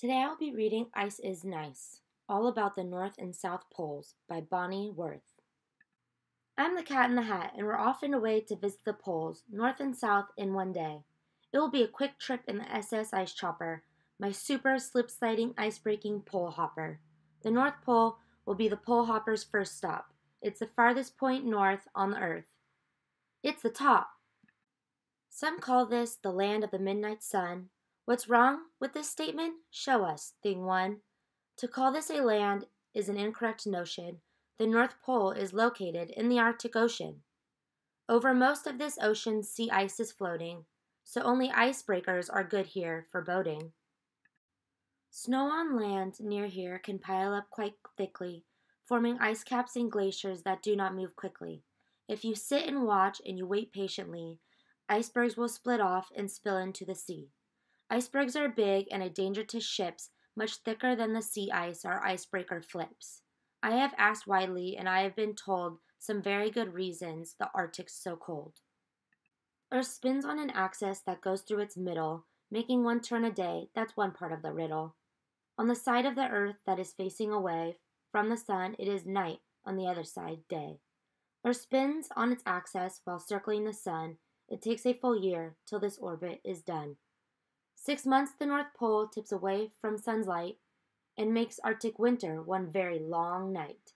Today I'll be reading Ice is Nice, all about the North and South Poles by Bonnie Worth. I'm the Cat in the Hat, and we're off and away to visit the poles, north and south, in one day. It will be a quick trip in the SS Ice Chopper, my super slip sliding ice breaking pole hopper. The North Pole will be the pole hopper's first stop. It's the farthest point north on the earth. It's the top. Some call this the land of the midnight sun, What's wrong with this statement? Show us, thing one. To call this a land is an incorrect notion. The North Pole is located in the Arctic Ocean. Over most of this ocean, sea ice is floating, so only icebreakers are good here for boating. Snow on land near here can pile up quite thickly, forming ice caps and glaciers that do not move quickly. If you sit and watch and you wait patiently, icebergs will split off and spill into the sea. Icebergs are big and a danger to ships, much thicker than the sea ice our icebreaker flips. I have asked widely, and I have been told some very good reasons the Arctic's so cold. Earth spins on an axis that goes through its middle, making one turn a day. That's one part of the riddle. On the side of the Earth that is facing away from the sun, it is night, on the other side, day. Earth spins on its axis while circling the sun. It takes a full year till this orbit is done. Six months the North Pole tips away from sun's light and makes Arctic winter one very long night.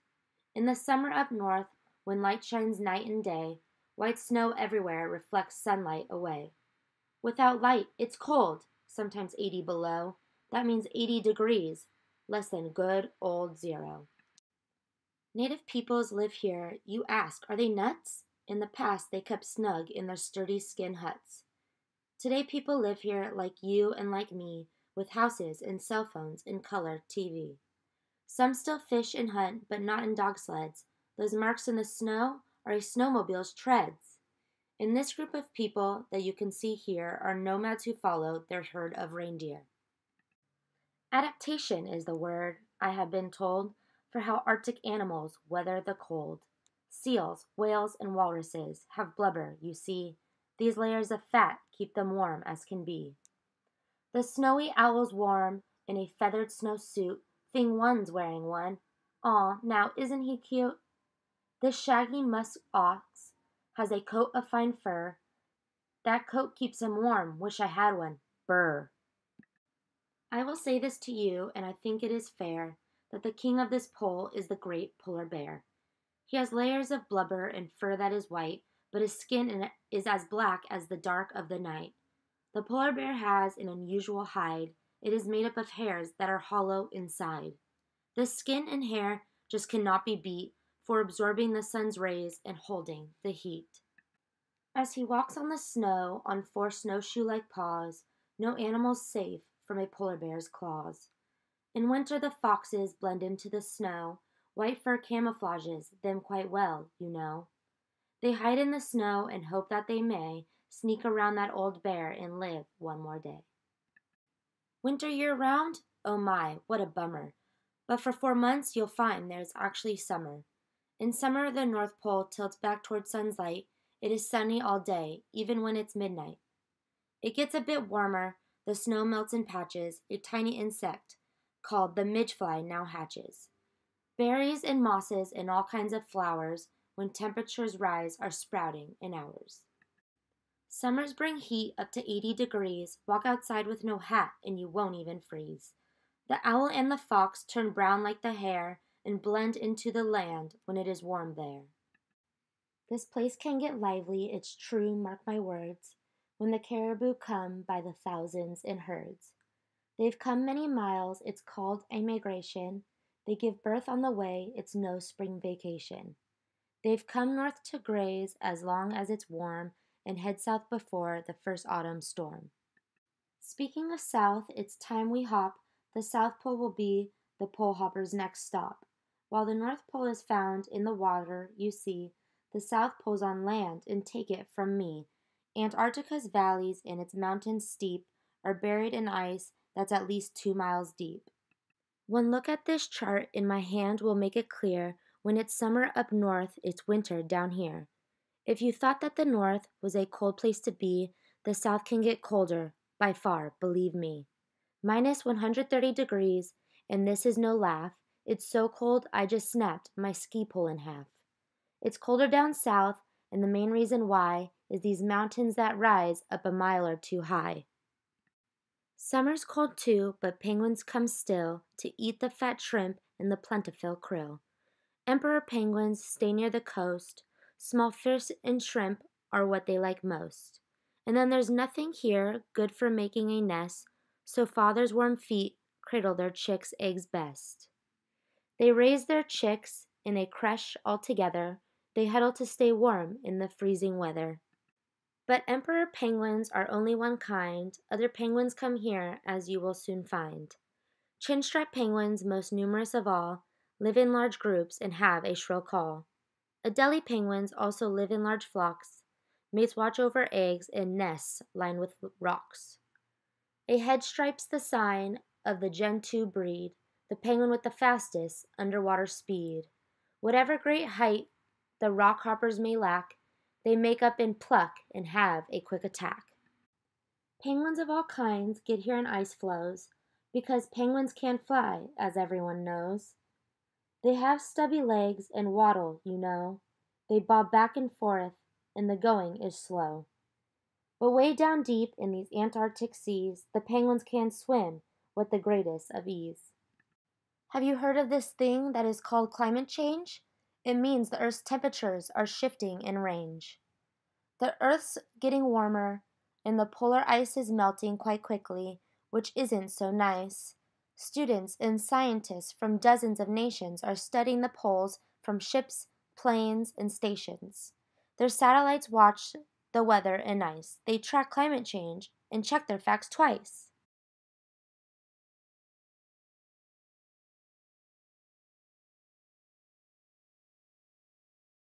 In the summer up north, when light shines night and day, white snow everywhere reflects sunlight away. Without light, it's cold, sometimes 80 below. That means 80 degrees, less than good old zero. Native peoples live here. You ask, are they nuts? In the past, they kept snug in their sturdy skin huts. Today, people live here like you and like me, with houses and cell phones and color TV. Some still fish and hunt, but not in dog sleds. Those marks in the snow are a snowmobile's treads. In this group of people that you can see here are nomads who follow their herd of reindeer. Adaptation is the word, I have been told, for how Arctic animals weather the cold. Seals, whales, and walruses have blubber, you see, these layers of fat keep them warm as can be. The snowy owl's warm in a feathered snow suit. Thing one's wearing one. Aw, now isn't he cute? This shaggy musk ox has a coat of fine fur. That coat keeps him warm. Wish I had one. Brr. I will say this to you, and I think it is fair, that the king of this pole is the great polar bear. He has layers of blubber and fur that is white, but his skin is as black as the dark of the night. The polar bear has an unusual hide. It is made up of hairs that are hollow inside. The skin and hair just cannot be beat for absorbing the sun's rays and holding the heat. As he walks on the snow on four snowshoe like paws, no animal's safe from a polar bear's claws. In winter, the foxes blend into the snow. White fur camouflages them quite well, you know. They hide in the snow and hope that they may sneak around that old bear and live one more day. Winter year round? Oh my, what a bummer. But for four months, you'll find there's actually summer. In summer, the North Pole tilts back toward sun's light. It is sunny all day, even when it's midnight. It gets a bit warmer. The snow melts in patches. A tiny insect called the midgefly now hatches. Berries and mosses and all kinds of flowers when temperatures rise are sprouting in hours. Summers bring heat up to 80 degrees. Walk outside with no hat and you won't even freeze. The owl and the fox turn brown like the hare and blend into the land when it is warm there. This place can get lively, it's true, mark my words, when the caribou come by the thousands in herds. They've come many miles, it's called a migration. They give birth on the way, it's no spring vacation. They've come north to graze as long as it's warm and head south before the first autumn storm. Speaking of south, it's time we hop. The South Pole will be the pole hopper's next stop. While the North Pole is found in the water, you see, the South Pole's on land, and take it from me. Antarctica's valleys and its mountains steep are buried in ice that's at least two miles deep. One look at this chart in my hand will make it clear when it's summer up north, it's winter down here. If you thought that the north was a cold place to be, the south can get colder, by far, believe me. Minus 130 degrees, and this is no laugh. It's so cold I just snapped my ski pole in half. It's colder down south, and the main reason why is these mountains that rise up a mile or two high. Summer's cold too, but penguins come still to eat the fat shrimp and the plentiful krill. Emperor penguins stay near the coast. Small fish and shrimp are what they like most. And then there's nothing here good for making a nest, so father's warm feet cradle their chicks' eggs best. They raise their chicks in a creche all together. They huddle to stay warm in the freezing weather. But emperor penguins are only one kind. Other penguins come here, as you will soon find. Chinstrap penguins, most numerous of all, live in large groups and have a shrill call. Adelie penguins also live in large flocks. Mates watch over eggs in nests lined with rocks. A head stripes the sign of the Gentoo breed, the penguin with the fastest underwater speed. Whatever great height the rock hoppers may lack, they make up in pluck and have a quick attack. Penguins of all kinds get here in ice floes because penguins can't fly, as everyone knows. They have stubby legs and waddle, you know. They bob back and forth, and the going is slow. But way down deep in these Antarctic seas, the penguins can swim with the greatest of ease. Have you heard of this thing that is called climate change? It means the Earth's temperatures are shifting in range. The Earth's getting warmer, and the polar ice is melting quite quickly, which isn't so nice. Students and scientists from dozens of nations are studying the poles from ships, planes, and stations. Their satellites watch the weather and ice. They track climate change and check their facts twice.